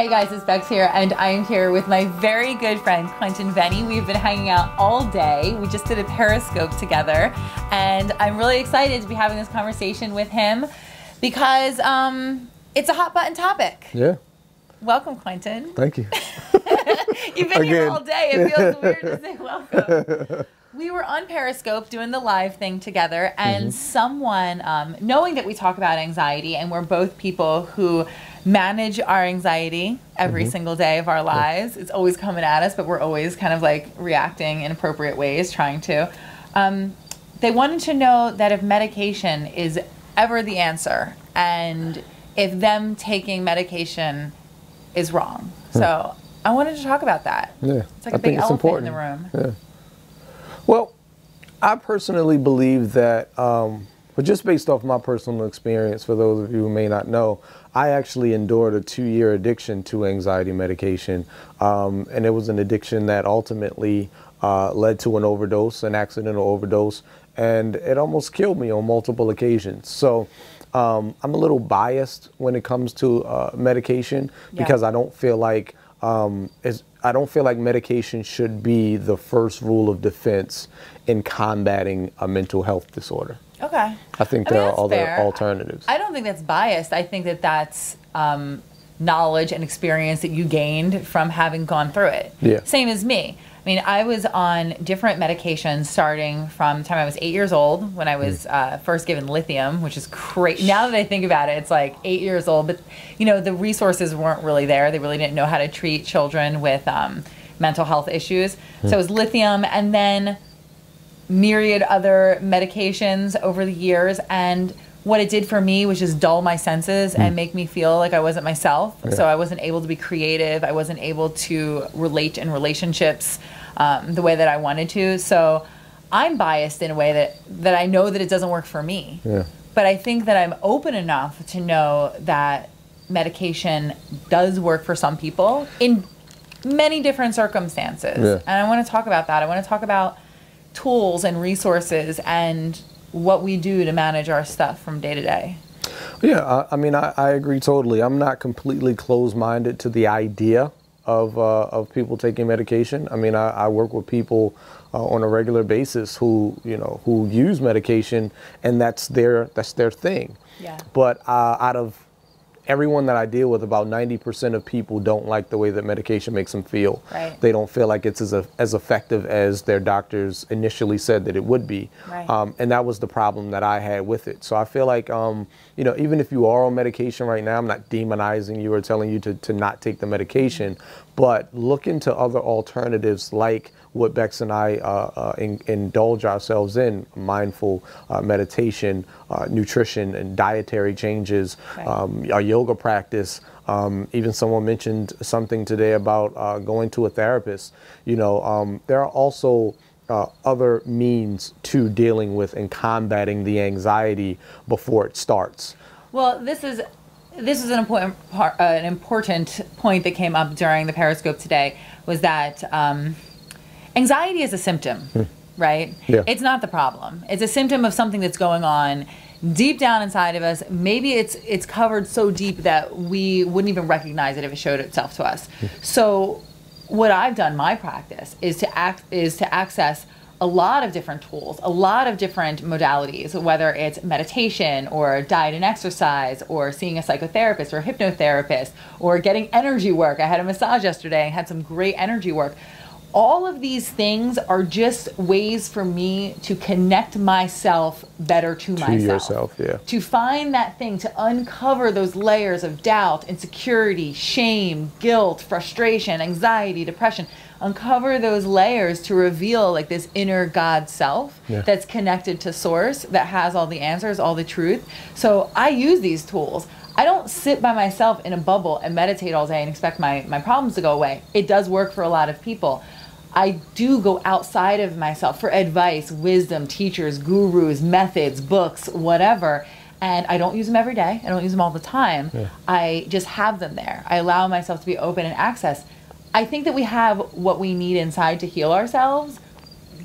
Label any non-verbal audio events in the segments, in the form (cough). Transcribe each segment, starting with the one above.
Hey guys, it's Bex here, and I am here with my very good friend Quentin Vennie. We've been hanging out all day. We just did a Periscope together, and I'm really excited to be having this conversation with him because um, it's a hot button topic. Yeah. Welcome, Quentin. Thank you. (laughs) You've been here all day. It feels (laughs) weird to say welcome. We were on Periscope doing the live thing together, and Mm-hmm. someone, um, knowing that we talk about anxiety, and we're both people who manage our anxiety every Mm-hmm. single day of our lives, it's always coming at us, but we're always kind of like reacting in appropriate ways, trying to. Um, they wanted to know that if medication is ever the answer, and if them taking medication is wrong. So I wanted to talk about that. Yeah. It's like I a big elephant in important. the room. Yeah. Well, I personally believe that, um, but just based off my personal experience, for those of you who may not know, I actually endured a two year addiction to anxiety medication. Um, and it was an addiction that ultimately uh, led to an overdose, an accidental overdose, and it almost killed me on multiple occasions. So um, I'm a little biased when it comes to uh, medication Yeah. because I don't feel like um, is I don't feel like medication should be the first rule of defense in combating a mental health disorder. Okay. I think I mean, there are other fair. alternatives. I don't think that's biased. I think that that's um, knowledge and experience that you gained from having gone through it. Yeah. Same as me. I mean, I was on different medications starting from the time I was eight years old when I was Mm. uh, first given lithium, which is crazy. Now that I think about it, it's like eight years old, but you know, the resources weren't really there. They really didn't know how to treat children with um, mental health issues. Hmm. So it was lithium and then myriad other medications over the years and what it did for me was just dull my senses and make me feel like I wasn't myself. So I wasn't able to be creative. I wasn't able to relate in relationships um, the way that I wanted to. So I'm biased in a way that, that I know that it doesn't work for me. Yeah. But I think that I'm open enough to know that medication does work for some people in many different circumstances. Yeah. And I want to talk about that. I want to talk about tools and resources and what we do to manage our stuff from day to day. Yeah, I, I mean, I, I agree totally. I'm not completely closed-minded to the idea of uh, of people taking medication. I mean, I, I work with people uh, on a regular basis who you know who use medication, and that's their that's their thing. Yeah. But uh, out of everyone that I deal with, about 90% of people don't like the way that medication makes them feel. Right. They don't feel like it's as, as effective as their doctors initially said that it would be. Right. Um, and that was the problem that I had with it. So I feel like, um, you know, even if you are on medication right now, I'm not demonizing you or telling you to, to not take the medication, but look into other alternatives like what Bex and I uh, uh, in, indulge ourselves in mindful uh, meditation, uh, nutrition, and dietary changes, Right. um, our yoga practice. Um, even someone mentioned something today about uh, going to a therapist. You know, um, there are also uh, other means to dealing with and combating the anxiety before it starts. Well, this is this is an important part, uh, an important point that came up during the Periscope today was that um, anxiety is a symptom, right? Yeah. It's not the problem. It's a symptom of something that's going on deep down inside of us. Maybe it's it's covered so deep that we wouldn't even recognize it if it showed itself to us. So, what I've done my practice is to act is to access a lot of different tools, a lot of different modalities, whether it's meditation or diet and exercise or seeing a psychotherapist or a hypnotherapist or getting energy work. I had a massage yesterday and had some great energy work. All of these things are just ways for me to connect myself better to, myself. yourself, yeah. To find that thing, to uncover those layers of doubt, insecurity, shame, guilt, frustration, anxiety, depression. Uncover those layers to reveal like this inner God self Yeah. that's connected to source, that has all the answers, all the truth. So I use these tools. I don't sit by myself in a bubble and meditate all day and expect my, my problems to go away. It does work for a lot of people. I do go outside of myself for advice, wisdom, teachers, gurus, methods, books, whatever. And I don't use them every day. I don't use them all the time. I just have them there. I allow myself to be open and access. I think that we have what we need inside to heal ourselves,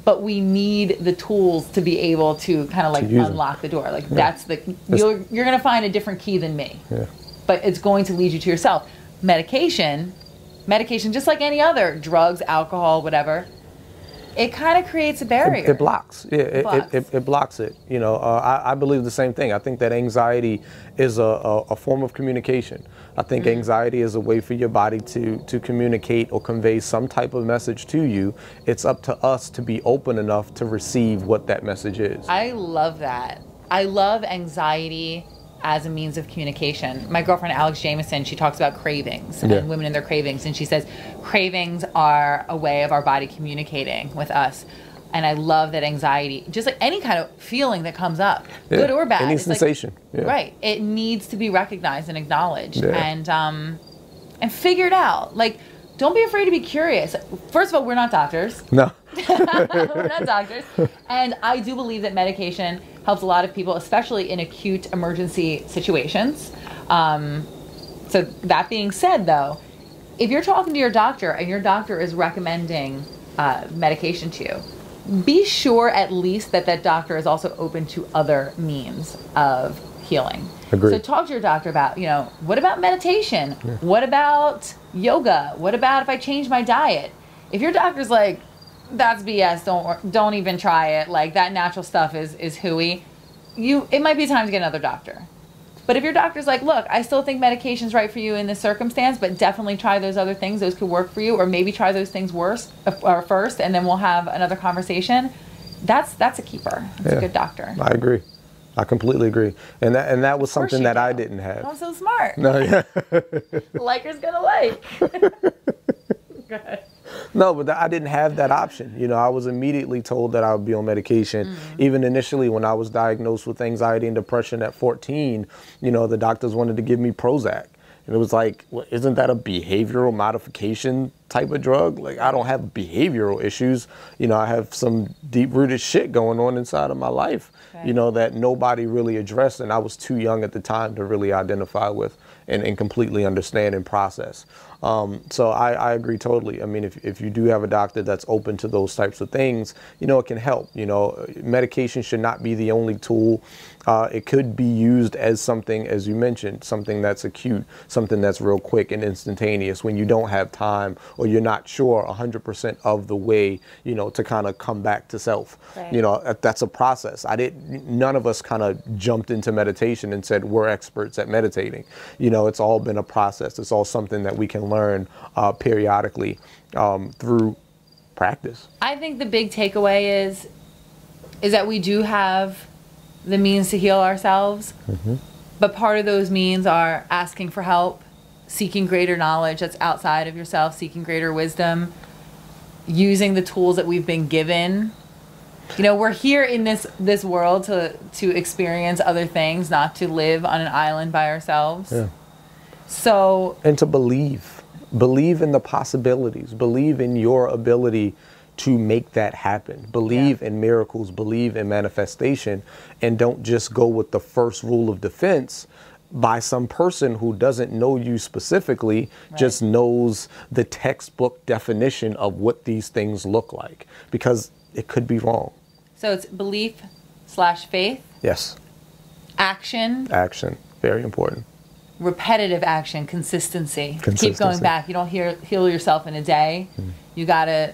but we need the tools to be able to kind of like unlock the door. Like that's the you're you're gonna find a different key than me Yeah. but it's going to lead you to yourself. medication, medication just like any other drugs, alcohol, whatever, it kind of creates a barrier. It, it blocks. Yeah, it, blocks. It, it, blocks it. You know, uh, I, I, believe the same thing. I think that anxiety is a, a, a form of communication. I think mm-hmm. anxiety is a way for your body to, to communicate or convey some type of message to you. It's up to us to be open enough to receive what that message is. I love that. I love anxiety as a means of communication. My girlfriend Alex Jamieson, she talks about cravings yeah. and women and their cravings, and she says cravings are a way of our body communicating with us. And I love that anxiety, just like any kind of feeling that comes up, yeah. good or bad, any sensation, like, yeah. right? It needs to be recognized and acknowledged, and um, and figured out. Like, don't be afraid to be curious. First of all, we're not doctors. No, (laughs) we're not doctors, and I do believe that medication helps a lot of people, especially in acute emergency situations. Um, so, that being said, though, if you're talking to your doctor and your doctor is recommending uh, medication to you, be sure at least that that doctor is also open to other means of healing. Agreed. So talk to your doctor about, you know, what about meditation? Yeah. What about yoga? What about if I change my diet? If your doctor's like, that's BS. Don't don't even try it. Like that natural stuff is is hooey. You it might be time to get another doctor. But if your doctor's like, look, I still think medication's right for you in this circumstance, but definitely try those other things. Those could work for you, or maybe try those things worse uh, or first, and then we'll have another conversation. That's that's a keeper. That's yeah, a good doctor. I agree. I completely agree, and that and that was something that do. I didn't have. I'm so smart. No, yeah. (laughs) Liker's gonna like. (laughs) No, but I didn't have that option. You know, I was immediately told that I would be on medication. Mm-hmm. Even initially, when I was diagnosed with anxiety and depression at 14, you know, the doctors wanted to give me Prozac. And it was like, well, isn't that a behavioral modification type of drug? Like, I don't have behavioral issues. You know, I have some deep rooted shit going on inside of my life, you know, that nobody really addressed. And I was too young at the time to really identify with and, and completely understand and process. Um, so I, I, agree totally. I mean, if, if you do have a doctor that's open to those types of things, you know, it can help. You know, medication should not be the only tool. Uh, it could be used as something, as you mentioned, something that's acute, something that's real quick and instantaneous when you don't have time or you're not sure 100% of the way, you know, to kind of come back to self. Right. You know, that's a process. I didn't, none of us kind of jumped into meditation and said, we're experts at meditating. You know, it's all been a process. It's all something that we can learn uh, periodically um, through practice. I think the big takeaway is, is that we do have the means to heal ourselves. Mm-hmm. But part of those means are asking for help, seeking greater knowledge that's outside of yourself, seeking greater wisdom, using the tools that we've been given. You know, we're here in this this world to to experience other things, not to live on an island by ourselves. Yeah. So and to believe, believe in the possibilities, believe in your ability to make that happen. Believe yeah. in miracles, believe in manifestation, and don't just go with the first rule of defense by some person who doesn't know you specifically, right. just knows the textbook definition of what these things look like, because it could be wrong. So it's belief slash faith? Yes. Action? Action. Very important. Repetitive action, consistency. consistency. Keep going back. You don't hear, heal yourself in a day. Mm. You got to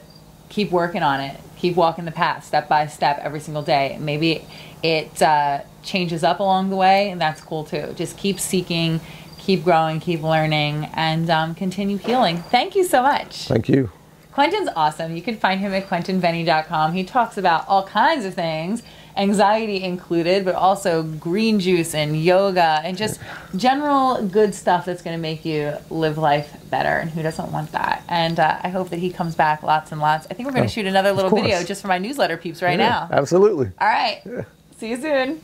keep working on it. Keep walking the path step by step every single day. Maybe it uh, changes up along the way, and that's cool too. Just keep seeking, keep growing, keep learning, and um, continue healing. Thank you so much. Thank you. Quentin's awesome. You can find him at quentinvennie.com. He talks about all kinds of things anxiety included, but also green juice and yoga and just general good stuff that's going to make you live life better. And who doesn't want that? And uh, I hope that he comes back lots and lots. I think we're going to oh, shoot another little video just for my newsletter peeps right yeah, now. Absolutely. All right. Yeah. See you soon.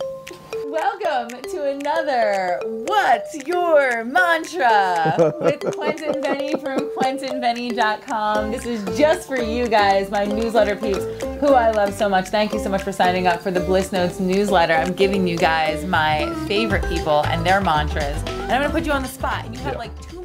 Welcome to another What's Your Mantra with (laughs) Quentin Vennie from QuentinVennie.com. This is just for you guys, my newsletter peeps, who I love so much. Thank you so much for signing up for the Bliss Notes newsletter. I'm giving you guys my favorite people and their mantras. And I'm going to put you on the spot. You have yeah. like two